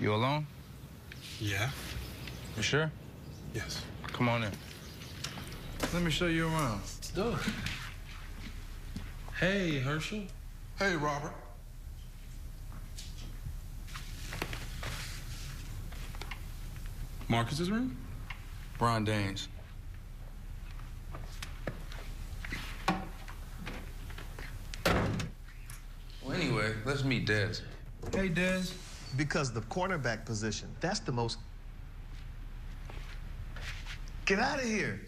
You alone? Yeah. You sure? Yes. Come on in. Let me show you around. Let's do it. Hey, Herschel. Hey, Robert. Marcus's room? Brian Dayne's. Well, anyway, let's meet Dez. Hey, Dez. Because the cornerback position, that's the most. Get out of here.